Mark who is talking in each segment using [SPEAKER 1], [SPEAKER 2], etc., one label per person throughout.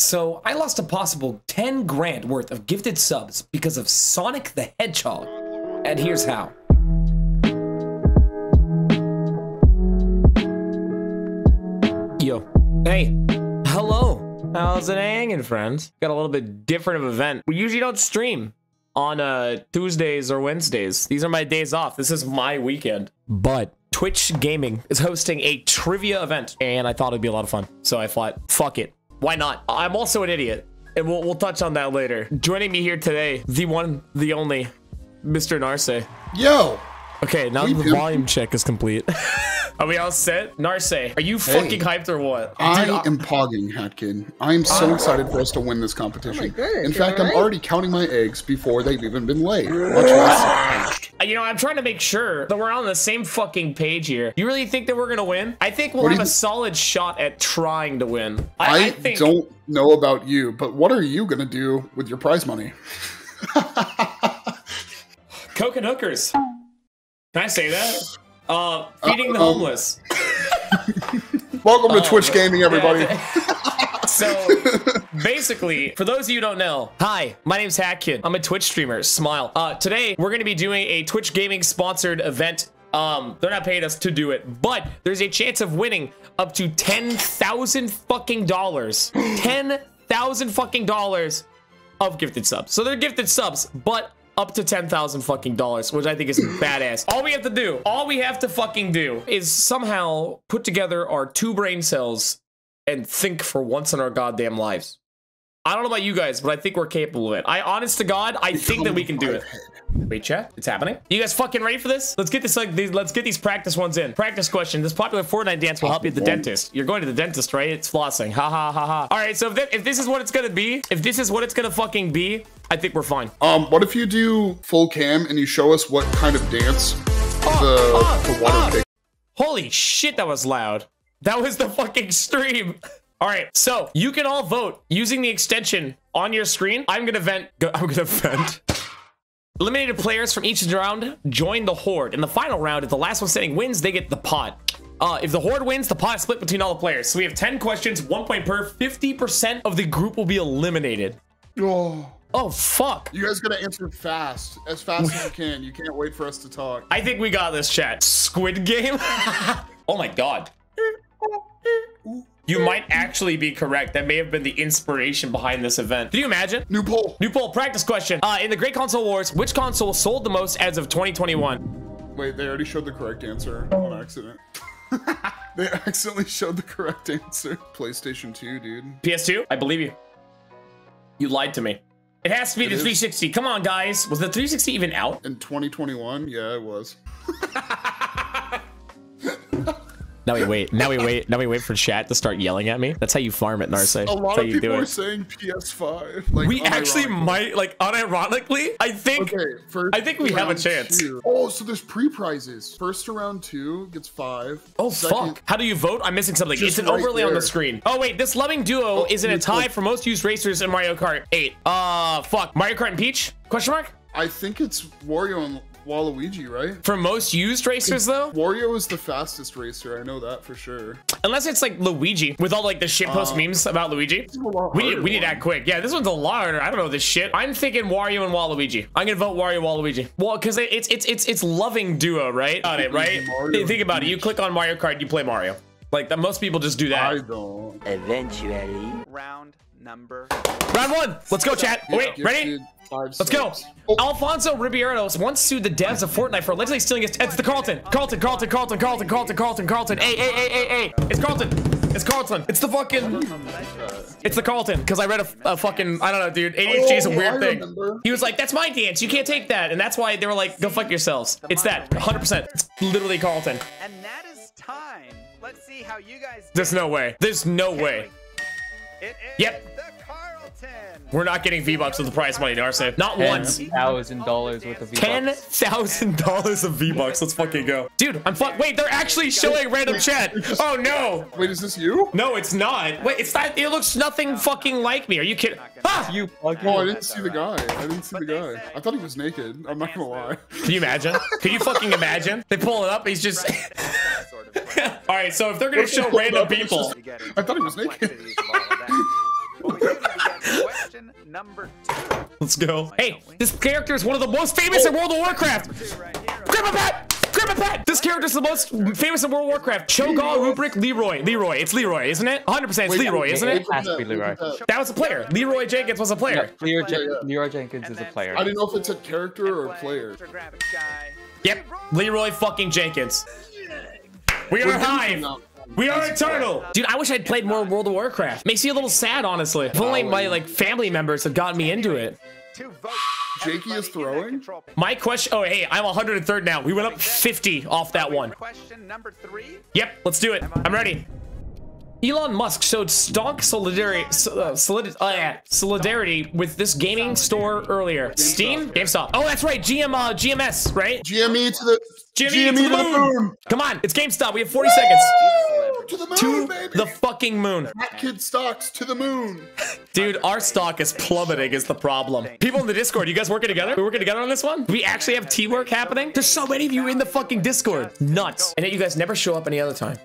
[SPEAKER 1] So I lost a possible 10 grand worth of gifted subs because of Sonic the Hedgehog. And here's how. Yo. Hey. Hello. How's it hanging, friends? Got a little bit different of event. We usually don't stream on uh Tuesdays or Wednesdays. These are my days off. This is my weekend. But Twitch Gaming is hosting a trivia event, and I thought it'd be a lot of fun. So I thought, fuck it. Why not? I'm also an idiot, and we'll, we'll touch on that later. Joining me here today, the one, the only, Mr. Narse.
[SPEAKER 2] Yo!
[SPEAKER 1] Okay, now the
[SPEAKER 2] dude.
[SPEAKER 1] volume check is complete. are we all set? Narse, are you fucking hyped or what?
[SPEAKER 2] I
[SPEAKER 1] Dude,
[SPEAKER 2] am pogging, Hatkid. I am so ah. excited for us to win this competition.
[SPEAKER 3] God,
[SPEAKER 2] In fact, I'm already counting my eggs before they've even been laid. Much less hatched.
[SPEAKER 1] You know, I'm trying to make sure that we're on the same fucking page here. You really think that we're gonna win? I think we'll
[SPEAKER 2] What
[SPEAKER 1] have a solid shot at trying to win.
[SPEAKER 2] I,
[SPEAKER 1] I, I think
[SPEAKER 2] don't know about you, but what are you going to do with your prize money?
[SPEAKER 1] Coke and hookers. Can I say that? Uh, feeding the
[SPEAKER 2] Uh, um,
[SPEAKER 1] homeless.
[SPEAKER 2] Welcome to
[SPEAKER 1] Oh,
[SPEAKER 2] Twitch. Gaming, everybody.
[SPEAKER 1] So basically, for those of you who don't know, hi, my name's Hatkid. I'm a Twitch streamer. Smile. Uh, today we're gonna be doing a Twitch Gaming sponsored event. Um, they're not paying us to do it, but there's a chance of winning up to ten thousand fucking dollars. Ten thousand fucking dollars of gifted subs. So they're gifted subs, but up to 10,000 fucking dollars, which I think is badass. All we have to do, all we have to fucking do is somehow put together our two brain cells and think for once in our goddamn lives. I don't know about you guys, but I think we're capable of it. I, honest to God, I think that we can do it. Wait, chat, it's happening. You guys fucking ready for this? Let's get this like these. Let's get these practice ones in. Practice question: This popular Fortnite dance will help you at the dentist. You're going to the dentist, right? It's flossing. Ha ha ha ha. All right, so if, that, if this is what it's gonna be, if this is what it's gonna fucking be, I think we're fine.
[SPEAKER 2] Um, what if you do full cam and you show us what kind of dance ah, the,
[SPEAKER 1] oh,
[SPEAKER 2] the water ah.
[SPEAKER 1] oh.
[SPEAKER 2] kick?
[SPEAKER 1] Holy shit, that was loud. That was the fucking stream. All right, so you can all vote using the extension on your screen. I'm gonna vent. Go, I'm gonna vent. Eliminated players from each round join the horde. In the final round, if the last one standing wins, they get the pot. Uh, if the horde wins, the pot is split between all the players. So we have 10 questions, one point per. 50% of the group will be eliminated.
[SPEAKER 2] Oh,
[SPEAKER 1] Oh, fuck.
[SPEAKER 2] you guys gotta answer fast, as fast as you can. You can't wait for us to talk.
[SPEAKER 1] I think we got this, chat. Squid Game? oh my god. You might actually be correct. That may have been the inspiration behind this event. Can you imagine?
[SPEAKER 2] New poll.
[SPEAKER 1] New poll practice question. Uh, in the Great Console Wars, which console sold the most as of 2021?
[SPEAKER 2] Wait, they already showed the correct answer on accident. they accidentally showed the correct answer. PlayStation 2, dude.
[SPEAKER 1] PS2? I believe you. You lied to me. It has to be
[SPEAKER 2] It
[SPEAKER 1] the
[SPEAKER 2] is.
[SPEAKER 1] 360. Come on, guys. Was the 360 even out?
[SPEAKER 2] In 2021, yeah, it was.
[SPEAKER 1] Now we wait. Now we wait. Now we wait for chat to start yelling at me. That's how you farm it, Narse.
[SPEAKER 2] A lot
[SPEAKER 1] how
[SPEAKER 2] of people are saying PS5. Like,
[SPEAKER 1] We actually might, like, unironically, I think.
[SPEAKER 2] Okay, first
[SPEAKER 1] I think we have a chance.
[SPEAKER 2] two. Oh, so there's pre-prizes. First to round two gets five.
[SPEAKER 1] Oh
[SPEAKER 2] Second-
[SPEAKER 1] fuck! How do you vote? I'm missing something. It's an
[SPEAKER 2] right
[SPEAKER 1] overlay on the screen. Oh wait, this loving duo
[SPEAKER 2] Oh,
[SPEAKER 1] is in a tie
[SPEAKER 2] click.
[SPEAKER 1] for most used racers in Mario Kart 8. Uh, fuck. Mario Kart and Peach? Question mark?
[SPEAKER 2] I think it's Wario and Waluigi, right?
[SPEAKER 1] For most used racers though,
[SPEAKER 2] Wario is the fastest racer. I know that for sure.
[SPEAKER 1] unless it's like Luigi with all like the shitpost
[SPEAKER 2] Uh,
[SPEAKER 1] memes about Luigi.
[SPEAKER 2] This is a lot
[SPEAKER 1] We need
[SPEAKER 2] harder
[SPEAKER 1] we need to
[SPEAKER 2] one.
[SPEAKER 1] act quick. Yeah, this one's a lot harder. I don't know this shit. I'm thinking Wario and Waluigi. I'm gonna vote Wario Waluigi. Well, because it's it's it's it's loving duo, right? On it, right?
[SPEAKER 2] Mario
[SPEAKER 1] Think about it. You click on Mario Kart, you play Mario. Like that, most people just do that.
[SPEAKER 2] I don't.
[SPEAKER 4] Eventually.
[SPEAKER 5] round number
[SPEAKER 1] Round one. Let's go, chat. Wait, ready? Let's go.
[SPEAKER 2] Oh,
[SPEAKER 1] Alfonso Ribeiro once sued the devs of Fortnite for allegedly stealing his. It's the Carlton. Carlton, Carlton, Carlton, Carlton, Carlton, Carlton, Carlton. Hey, hey, hey, hey, hey. It's Carlton. It's Carlton. It's the fucking. It's the Carlton. Because I read a, a fucking. I don't know, dude. ADHD is a
[SPEAKER 2] Oh,
[SPEAKER 1] weird thing. He was like, that's my dance. You can't take that. And that's why they were like, go fuck yourselves. It's that. 100%. It's literally Carlton.
[SPEAKER 5] and that is time let's see how you guys
[SPEAKER 1] There's no way. There's no way.
[SPEAKER 5] It is
[SPEAKER 1] Yep.
[SPEAKER 5] the carlton
[SPEAKER 1] We're not getting V-Bucks with the prize money, Darcy. Not
[SPEAKER 6] Ten
[SPEAKER 1] once.
[SPEAKER 6] thousand dollars worth of
[SPEAKER 1] V-Bucks. $10,000 of V Bucks. Let's fucking go, dude. I'm fuck. Wait, they're actually showing random chat. Oh no,
[SPEAKER 2] Wait, is this you?
[SPEAKER 1] no, it's not. Wait, it's not. It looks nothing fucking like me. Are you kidding? Ah!
[SPEAKER 6] You plug
[SPEAKER 2] Oh, I didn't see the guy. I didn't see the guy. I thought he was naked. I'm not gonna lie.
[SPEAKER 1] Can you imagine? Can you fucking imagine? They pull it up. He's just. All right, so if they're gonna show random people,
[SPEAKER 2] I thought he was naked.
[SPEAKER 5] complexities of all of that. Well, we question number two.
[SPEAKER 1] Let's go. Hey, this character is one of the most famous in World of Warcraft.
[SPEAKER 5] Right here.
[SPEAKER 1] Grab a pet! Grab a pet! This character is the most famous in World of Warcraft. Cho'Gall, Rubric, Leroy. Leroy. It's Leroy, isn't it? 100% it's Leroy, isn't
[SPEAKER 2] wait,
[SPEAKER 1] it?
[SPEAKER 2] wait,
[SPEAKER 3] Has to be Leroy.
[SPEAKER 1] That was a player. Leroy Jenkins was a
[SPEAKER 3] Yeah,
[SPEAKER 1] player.
[SPEAKER 3] Leroy,
[SPEAKER 2] Yeah,
[SPEAKER 3] Jen-
[SPEAKER 2] yeah.
[SPEAKER 3] Leroy Jenkins is a player.
[SPEAKER 2] I didn't know if it's a character or a player.
[SPEAKER 5] Mr. Graphics guy.
[SPEAKER 1] Yep, Leroy fucking Jenkins. We are Hive. We are eternal. Dude, I wish I'd played more World of Warcraft. Makes me a little sad, honestly. If only my like family members had gotten me into it.
[SPEAKER 5] Two votes.
[SPEAKER 2] Jakey is
[SPEAKER 5] Everybody in that
[SPEAKER 2] throwing?
[SPEAKER 1] My question. Oh, hey, I'm 103rd now. We went up 50 off that one.
[SPEAKER 5] Question number three.
[SPEAKER 1] Yep, let's do it. I'm ready. Elon Musk showed staunch solidarity, uh, solid, uh, yeah, solidarity with this gaming store earlier. Steam, GameStop. Oh, that's right. GM, uh, GMS, right?
[SPEAKER 2] GME E to the
[SPEAKER 1] GME, to the moon. Come on, it's GameStop. We have 40 seconds.
[SPEAKER 2] To the moon,
[SPEAKER 1] To
[SPEAKER 2] baby.
[SPEAKER 1] the fucking moon.
[SPEAKER 2] Fat kid stocks to the moon.
[SPEAKER 1] Dude, our stock is plummeting is the problem. People in the Discord, you guys working together? We working together on this one? We actually have teamwork happening? There's so many of you in the fucking Discord. Nuts. And yet you guys never show up any other time.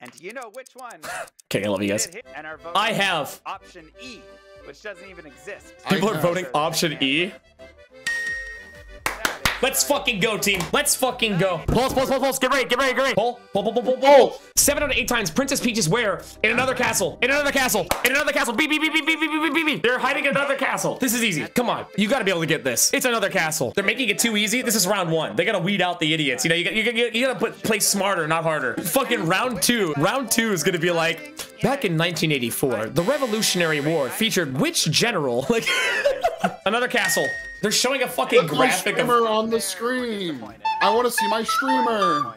[SPEAKER 5] And do you know which one?
[SPEAKER 1] Okay, I love you guys.
[SPEAKER 5] And our vote
[SPEAKER 1] I have.
[SPEAKER 5] option E, which doesn't even exist.
[SPEAKER 1] People are voting option E. Let's fucking go, team. Let's fucking go. Pulse, pulse, pulse, pulse. Get ready, get ready, get ready. Pull, pull, pull, pull, pull, pull. Seven out of eight times, Princess Peach is where? In another castle. In another castle. In another castle. Beep, beep, beep, beep, beep, beep, beep, beep, beep. They're hiding in another castle. This is easy. Come on. You gotta be able to get this. It's another castle. They're making it too easy. This is round one. They gotta weed out the idiots. You know, you, got- you, got- you gotta put, play smarter, not harder. Fucking round two. Round two is gonna be like, back in 1984, the Revolutionary War featured which general? Like, another castle. They're showing a fucking
[SPEAKER 2] Put my
[SPEAKER 1] graphic of
[SPEAKER 2] streamer on the screen. I want to see my streamer.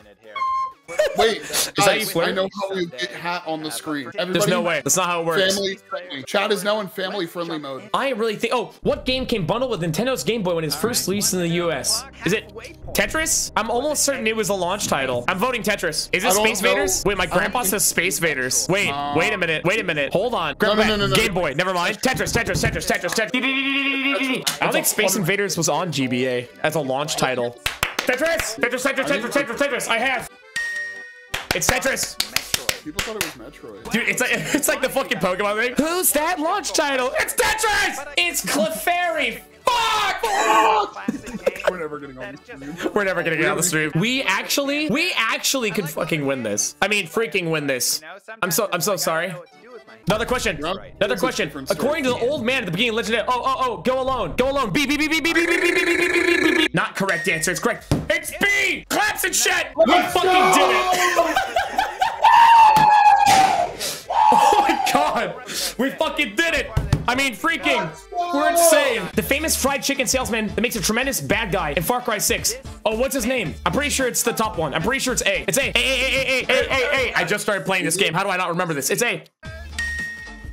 [SPEAKER 5] Pointed here.
[SPEAKER 2] Wait,
[SPEAKER 1] that you
[SPEAKER 2] guys,
[SPEAKER 1] flirt?
[SPEAKER 2] I know how you get hat on the screen. Everybody,
[SPEAKER 1] There's no way. That's not how it works.
[SPEAKER 2] Family friendly. Chat is now in family friendly mode.
[SPEAKER 1] I really think. Oh, what game came bundled with Nintendo's Game Boy when it was first released in the US? Is it Tetris? I'm almost certain it was a launch title. I'm voting Tetris. Is it Space
[SPEAKER 2] know.
[SPEAKER 1] Invaders? Wait, my grandpa says Space Invaders. Wait, wait a minute. Wait a minute. Hold on. Grab
[SPEAKER 2] no, no, no, no.
[SPEAKER 1] Game Boy. Never mind. Tetris. Tetris. Tetris. Tetris. Tetris. I don't think Space Invaders was on GBA as a launch title. Tetris. Tetris. Tetris. Tetris. Tetris. Tetris. I have. It's Tetris.
[SPEAKER 2] People thought it was Metroid.
[SPEAKER 1] Dude, it's like it's like the fucking Pokemon thing. Who's that launch title? It's Tetris! It's Clefairy! Fuck!
[SPEAKER 5] Classic.
[SPEAKER 2] We're never getting on
[SPEAKER 5] That's
[SPEAKER 2] the stream.
[SPEAKER 1] We're never gonna get on the stream. We actually, we actually could fucking win this. I mean, freaking win this. I'm so, I'm so
[SPEAKER 5] it's like, I
[SPEAKER 1] sorry.
[SPEAKER 5] don't know what to do with my-
[SPEAKER 1] Another question. Another question. According to the old man at the beginning of Legendary. Oh, oh, oh, go alone. Go alone. B, B, B, B, B, B, B, B, B, B, B, B, B, B, B. Not correct answer. It's correct. It's B! And shit! We fucking did it! Oh my god! We fucking did it! I mean, freaking, we're insane. The famous fried chicken salesman that makes a tremendous bad guy in Far Cry 6. Oh, what's his name? I'm pretty sure it's the top one. I'm pretty sure it's A. It's A. A, A, A, A, A, A, A. I just started playing this game. How do I not remember this? It's A.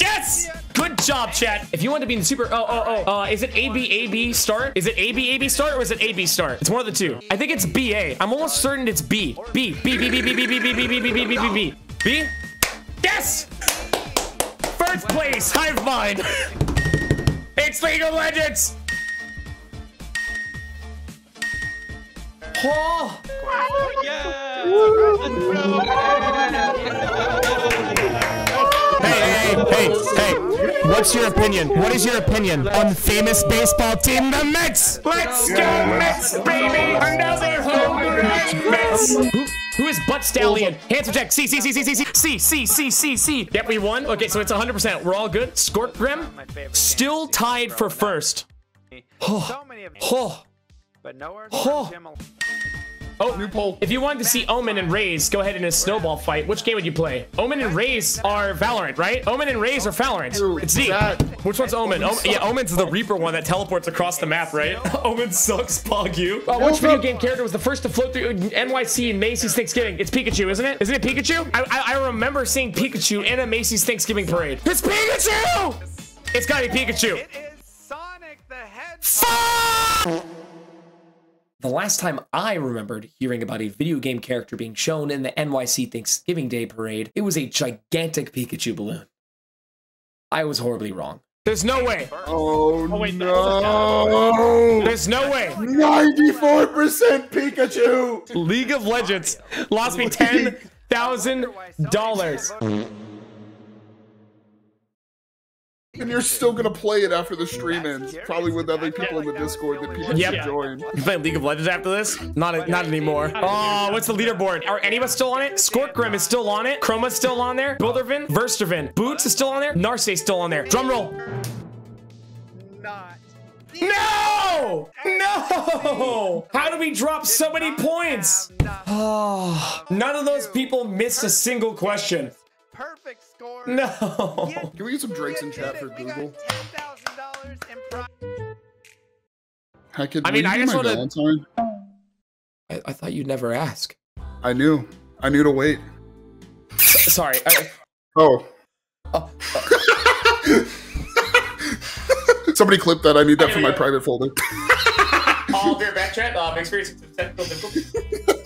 [SPEAKER 1] Yes! Good job, chat. If you want to be in the super, oh, oh, oh, uh, is it A, B, A, B start? Is it A, B, A, B start or is it A, B start? It's one of the two. I think it's B, A. I'm almost certain it's B. B, B, B, B, B, B, B, B, B, B, B, B, B, B, B. B? Yes! First place, Hive Mind. It's League of Legends. Oh, hey, hey, hey, hey. What's your opinion? What is your opinion on the famous baseball team, the Mets? Let's go, Mets, baby! Another home run, Mets! Who, who is Butt Stallion? Handsome Jack. C, C, C, C, C, C, C, C, C, C, C. Yep, we won. Okay, so it's 100%. We're all good. Skort Grim, still tied for first.
[SPEAKER 5] So many of them,
[SPEAKER 1] Oh,
[SPEAKER 5] but nowhere
[SPEAKER 1] Oh.
[SPEAKER 5] Near Jim.
[SPEAKER 1] oh.
[SPEAKER 2] New poll.
[SPEAKER 1] If you wanted to see Omen and Raze go ahead in a snowball fight, which game would you play? Omen and Raze are Valorant, right? Omen and Raze are Valorant. It's Z. Which one's Omen? Omen yeah, Omen's the Reaper one that teleports across the map, right? Omen sucks, Pog you. Uh, which video game character was the first to float through NYC in Macy's Thanksgiving? It's Pikachu, isn't it? Isn't it Pikachu? I, I, I remember seeing Pikachu in a Macy's Thanksgiving parade. It's Pikachu! It's gotta be Pikachu.
[SPEAKER 5] It is Sonic the Hedgehog.
[SPEAKER 1] Fuck! The last time I remembered hearing about a video game character being shown in the NYC Thanksgiving Day parade, it was a gigantic Pikachu balloon. I was horribly wrong. There's no way.
[SPEAKER 2] Oh,
[SPEAKER 1] wait,
[SPEAKER 2] no!
[SPEAKER 1] There's no way.
[SPEAKER 2] 94% Pikachu!
[SPEAKER 1] League of Legends lost me ten thousand dollars.
[SPEAKER 2] And you're still gonna play it after the stream ends, probably with other people in the Discord that people
[SPEAKER 5] one.
[SPEAKER 2] should
[SPEAKER 1] Yep.
[SPEAKER 2] join.
[SPEAKER 1] You play League of Legends after this? Not not anymore. Oh, what's the leaderboard? Are any of us still on it? Scorkgrim is still on it. Chroma's still on there. Buildervin, Verstervin, Boots is still on there. Narse's still on there. Drum roll.
[SPEAKER 5] Not.
[SPEAKER 1] No! No! How did we drop so many points? Oh, none of those people missed a single question.
[SPEAKER 5] Perfect score.
[SPEAKER 1] No.
[SPEAKER 2] Can we get some drinks in chat for
[SPEAKER 5] it. We got
[SPEAKER 2] Google?
[SPEAKER 5] $10,000 in prize.
[SPEAKER 1] I mean, I just
[SPEAKER 2] my
[SPEAKER 1] wanna- I, I thought you'd never ask.
[SPEAKER 2] I knew. I knew to wait.
[SPEAKER 1] Sorry. I,
[SPEAKER 2] Oh.
[SPEAKER 1] oh,
[SPEAKER 2] Somebody clip that. I need that
[SPEAKER 1] I
[SPEAKER 2] for my
[SPEAKER 1] know.
[SPEAKER 2] private folder.
[SPEAKER 1] all beer back chat. Um, experiencing some technical difficulties.